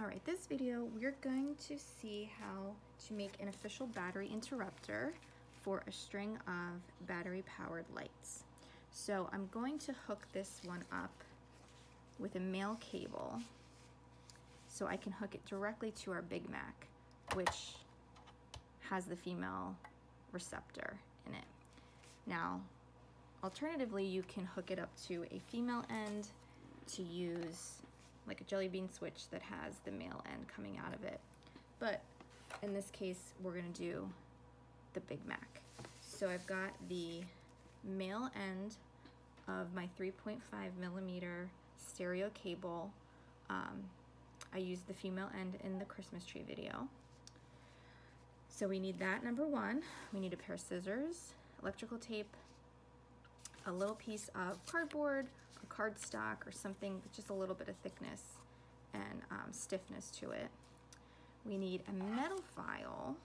All right, this video, we're going to see how to make an official battery interrupter for a string of battery powered lights. So I'm going to hook this one up with a male cable so I can hook it directly to our Big Mac, which has the female receptor in it. Now, alternatively, you can hook it up to a female end to use like a jelly bean switch that has the male end coming out of it. But in this case, we're gonna do the Big Mac. So I've got the male end of my 3.5 millimeter stereo cable. Um, I used the female end in the Christmas tree video. So we need that, number one. We need a pair of scissors, electrical tape, a little piece of cardboard, cardstock, or something with just a little bit of thickness and um, stiffness to it. We need a metal file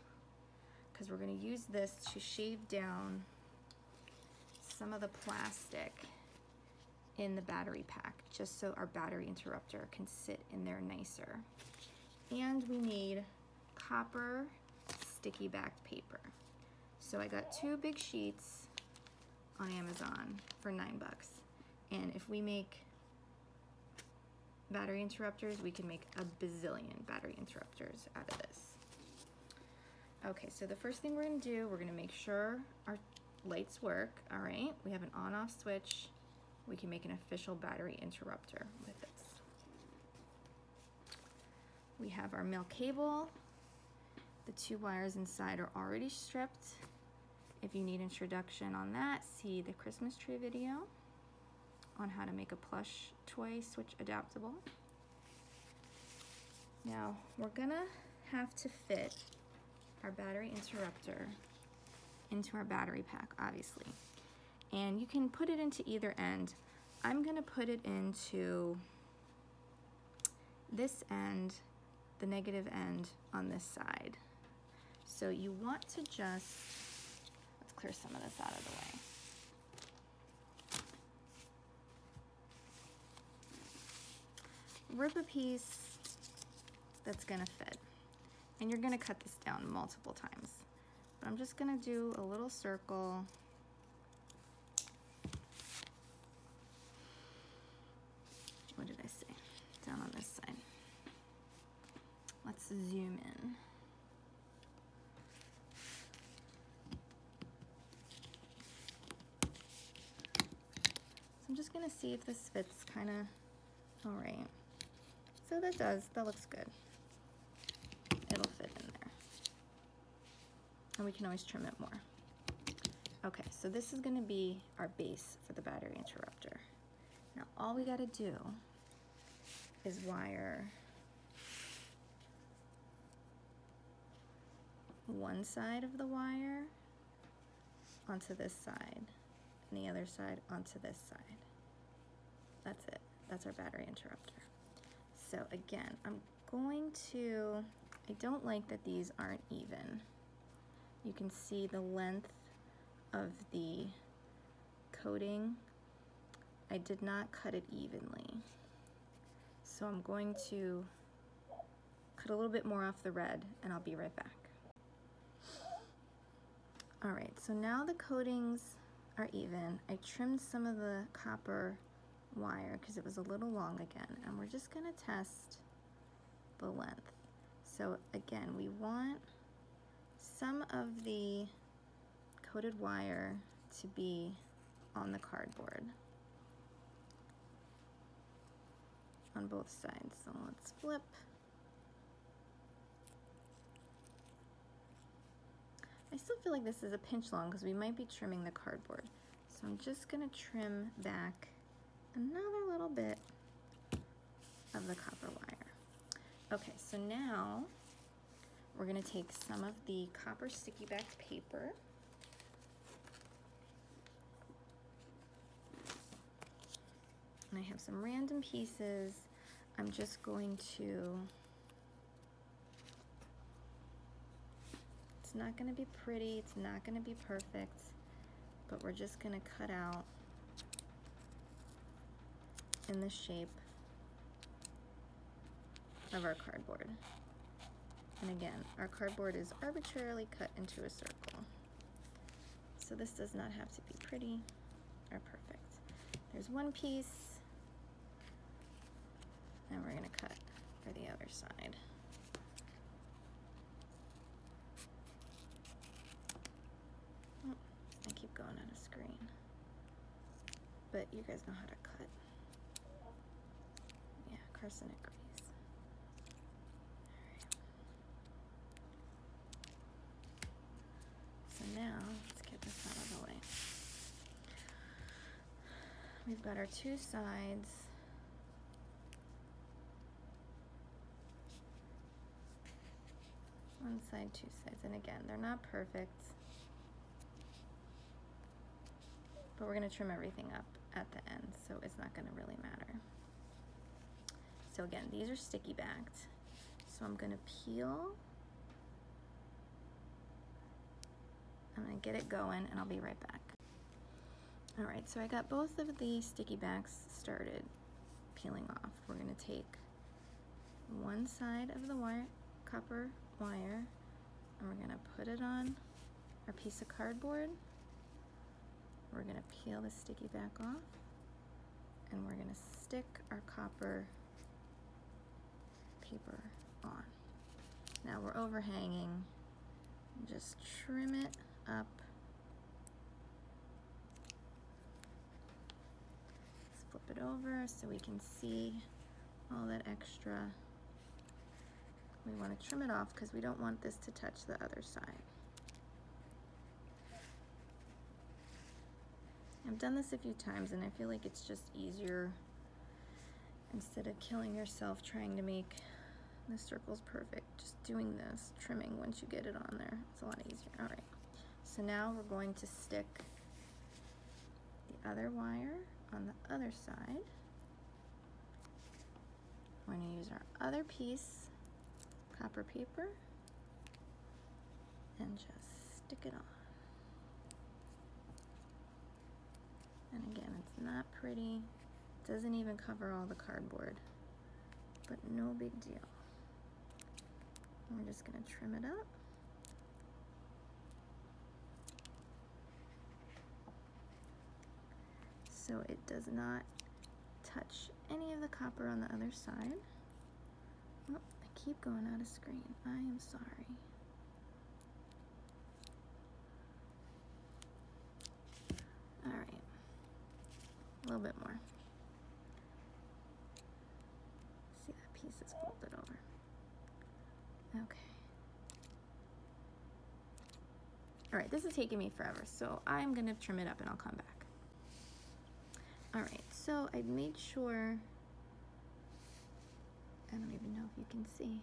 because we're going to use this to shave down some of the plastic in the battery pack just so our battery interrupter can sit in there nicer. And we need copper sticky backed paper. So I got two big sheets on Amazon for nine bucks. And if we make battery interrupters, we can make a bazillion battery interrupters out of this. Okay, so the first thing we're gonna do, we're gonna make sure our lights work, all right? We have an on-off switch. We can make an official battery interrupter with this. We have our male cable. The two wires inside are already stripped. If you need introduction on that, see the Christmas tree video on how to make a plush toy switch adaptable. Now, we're gonna have to fit our battery interrupter into our battery pack, obviously. And you can put it into either end. I'm gonna put it into this end, the negative end on this side. So you want to just, let's clear some of this out of the way. Rip a piece that's gonna fit. And you're gonna cut this down multiple times. But I'm just gonna do a little circle. What did I say? Down on this side. Let's zoom in. So I'm just gonna see if this fits kind of all right. So that does, that looks good. It'll fit in there. And we can always trim it more. Okay, so this is gonna be our base for the battery interrupter. Now all we gotta do is wire one side of the wire onto this side and the other side onto this side. That's it. That's our battery interrupter. So again, I'm going to, I don't like that these aren't even. You can see the length of the coating. I did not cut it evenly. So I'm going to cut a little bit more off the red and I'll be right back. All right, so now the coatings are even. I trimmed some of the copper wire because it was a little long again and we're just going to test the length. So again, we want some of the coated wire to be on the cardboard on both sides. So let's flip. I still feel like this is a pinch long because we might be trimming the cardboard. So I'm just gonna trim back another little bit of the copper wire. Okay, so now we're gonna take some of the copper sticky backed paper and I have some random pieces. I'm just going to, it's not gonna be pretty, it's not gonna be perfect, but we're just gonna cut out in the shape of our cardboard. And again, our cardboard is arbitrarily cut into a circle. So this does not have to be pretty or perfect. There's one piece, and we're gonna cut for the other side. Oh, I keep going on a screen. But you guys know how to cut. Yeah, Carson agrees. So now, let's get this out of the way. We've got our two sides. One side, two sides. And again, they're not perfect. But we're gonna trim everything up at the end, so it's not gonna really matter. So again, these are sticky backed. So I'm gonna peel. I'm gonna get it going and I'll be right back. All right, so I got both of the sticky backs started peeling off. We're gonna take one side of the wire, copper wire, and we're gonna put it on our piece of cardboard. We're gonna peel the sticky back off and we're gonna stick our copper paper on. Now we're overhanging, just trim it up. Let's flip it over so we can see all that extra. We want to trim it off because we don't want this to touch the other side. I've done this a few times and I feel like it's just easier instead of killing yourself trying to make the circles perfect. Just doing this, trimming once you get it on there. It's a lot easier. All right. So now we're going to stick the other wire on the other side. We're going to use our other piece, copper paper, and just stick it on. And again, it's not pretty. It doesn't even cover all the cardboard, but no big deal. We're just gonna trim it up. So it does not touch any of the copper on the other side. Oh, I keep going out of screen. I am sorry. All right a little bit more. See that piece is folded over. Okay. All right, this is taking me forever, so I'm gonna trim it up and I'll come back. All right, so I made sure, I don't even know if you can see,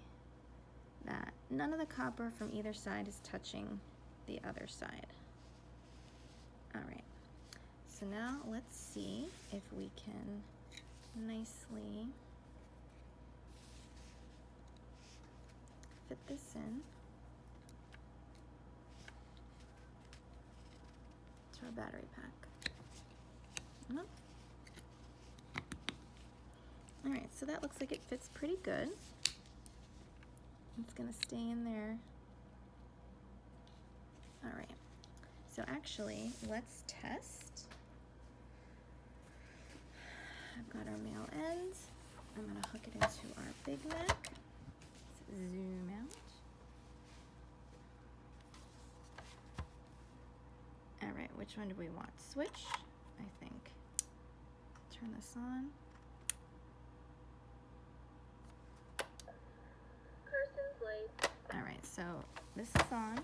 that none of the copper from either side is touching the other side. All right. So now let's see if we can nicely fit this in our battery pack. All right, so that looks like it fits pretty good. It's gonna stay in there. All right, so actually, let's test I've got our male ends. I'm gonna hook it into our Big Mac. Let's zoom out. All right, which one do we want? Switch, I think. Turn this on. All right, so this is on.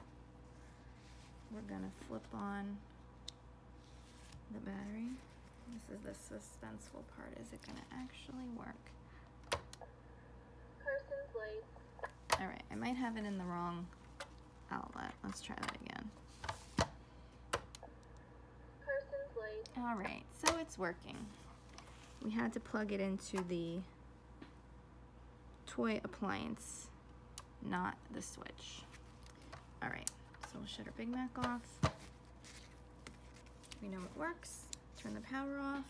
We're gonna flip on the battery. This is the suspenseful part. Is it gonna actually work? All right, I might have it in the wrong outlet. Let's try that again. All right, so it's working. We had to plug it into the toy appliance, not the switch. All right, so we'll shut our Big Mac off. We know it works turn the power off.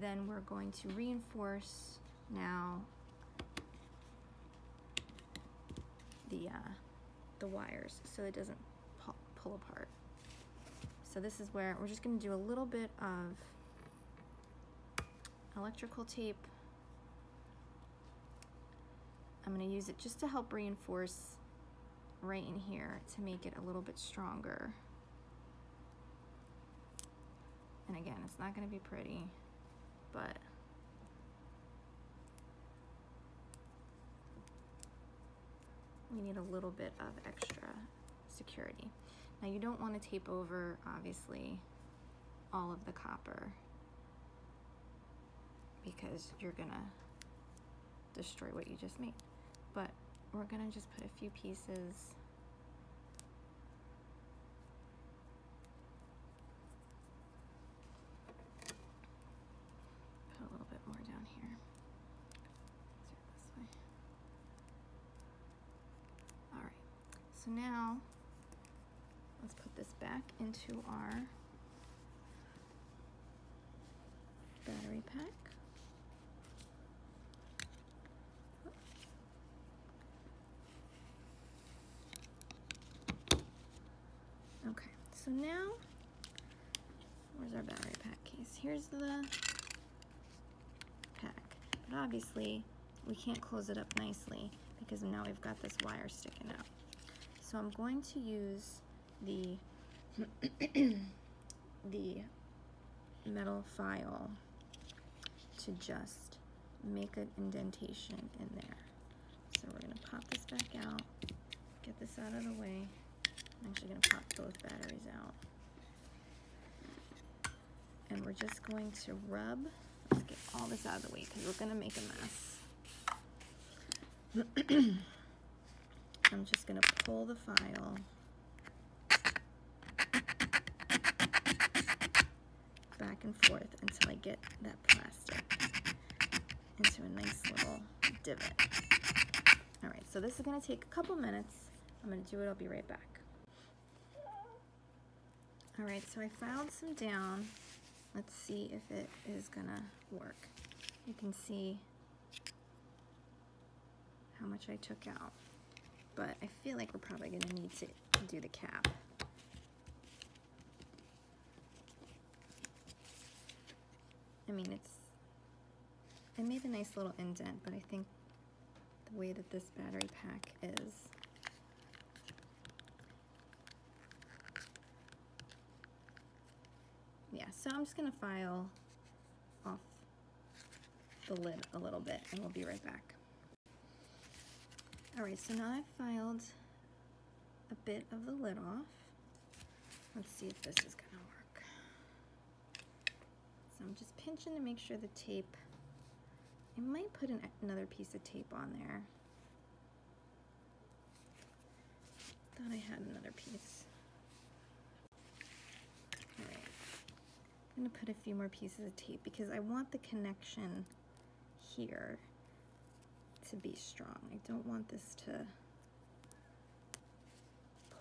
Then we're going to reinforce now the uh, the wires so it doesn't pull, pull apart. So this is where we're just going to do a little bit of electrical tape. I'm going to use it just to help reinforce right in here to make it a little bit stronger. And again, it's not going to be pretty, but we need a little bit of extra security. Now you don't want to tape over, obviously, all of the copper because you're gonna destroy what you just made. But we're gonna just put a few pieces put a little bit more down here. Let's do it this way. All right, so now let's put this back into our battery pack. Okay, so now, where's our battery pack case? Here's the pack. But obviously, we can't close it up nicely because now we've got this wire sticking out. So I'm going to use the the metal file to just make an indentation in there. So we're gonna pop this back out, get this out of the way. I'm actually gonna pop both batteries out. And we're just going to rub, let's get all this out of the way because we're gonna make a mess. I'm just gonna pull the file back and forth until I get that plastic into a nice little divot. All right, so this is gonna take a couple minutes. I'm gonna do it, I'll be right back. All right, so I filed some down. Let's see if it is gonna work. You can see how much I took out, but I feel like we're probably gonna need to do the cap. I mean, it's, I made a nice little indent, but I think the way that this battery pack is, yeah, so I'm just gonna file off the lid a little bit and we'll be right back. All right, so now I've filed a bit of the lid off. Let's see if this is gonna work. So I'm just pinching to make sure the tape, I might put an, another piece of tape on there. Thought I had another piece. All right, I'm gonna put a few more pieces of tape because I want the connection here to be strong. I don't want this to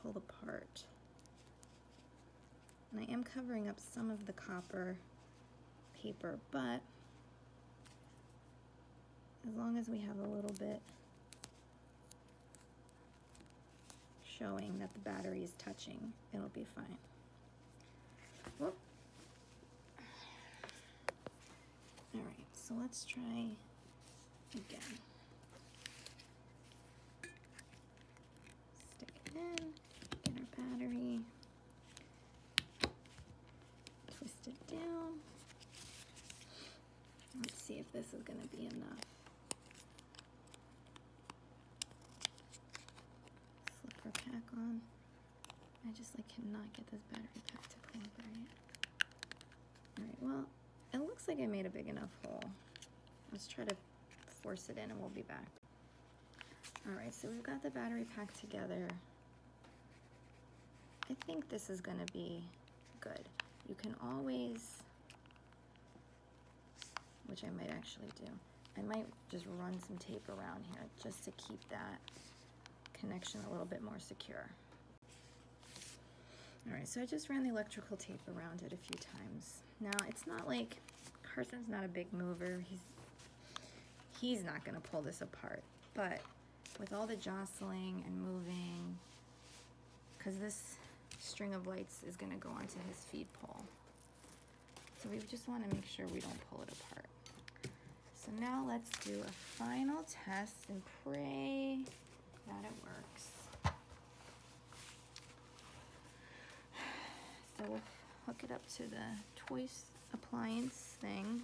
pull apart. And I am covering up some of the copper paper, but as long as we have a little bit showing that the battery is touching, it'll be fine. Whoop. All right, so let's try again. Stick it in, get our battery, twist it down. Let's see if this is gonna be enough. Slip our pack on. I just like cannot get this battery pack to pull up right. Alright, well, it looks like I made a big enough hole. Let's try to force it in and we'll be back. Alright, so we've got the battery pack together. I think this is gonna be good. You can always, which I might actually do, I might just run some tape around here just to keep that connection a little bit more secure. All right, so I just ran the electrical tape around it a few times. Now, it's not like, Carson's not a big mover. He's, he's not gonna pull this apart. But with all the jostling and moving, because this string of lights is gonna go onto his feed pole. So we just wanna make sure we don't pull it apart. So now let's do a final test and pray that it works. So we'll hook it up to the Toys appliance thing.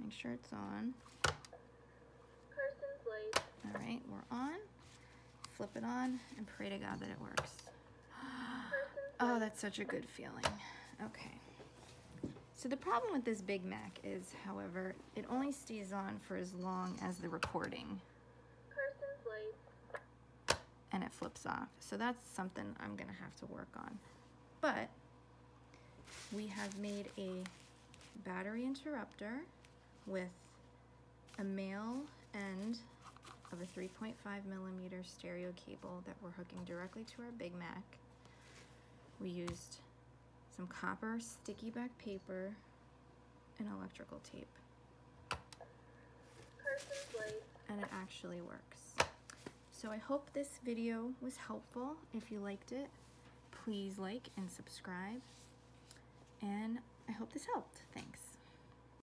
Make sure it's on. All right, we're on. Flip it on and pray to God that it works. Oh, that's such a good feeling. Okay. So the problem with this Big Mac is, however, it only stays on for as long as the recording and it flips off. So that's something I'm gonna have to work on. But we have made a battery interrupter with a male end of a 3.5 millimeter stereo cable that we're hooking directly to our Big Mac. We used some copper sticky back paper and electrical tape and it actually works. So I hope this video was helpful. If you liked it, please like and subscribe. And I hope this helped. Thanks.